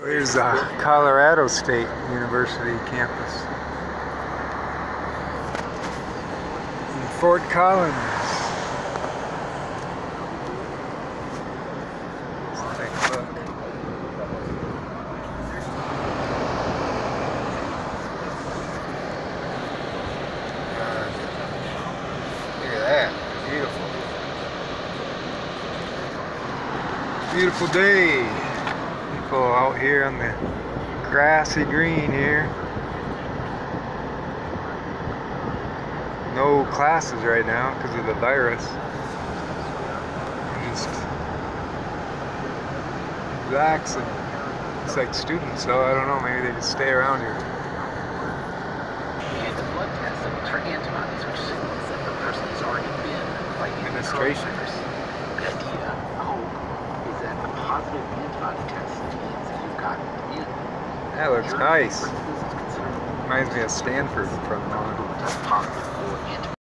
Here's the Colorado State University campus. In Fort Collins. Let's take a look. Look at that. Beautiful. Beautiful day. Out here on the grassy green here. No classes right now because of the virus. Just relaxing. It's like students, so I don't know. Maybe they just stay around here. And the blood test for antibodies, which signals that the person has already been fighting Administration. The idea, hope, is that a positive antibody test That looks nice. Reminds me of Stanford from uh, positive for antibodies.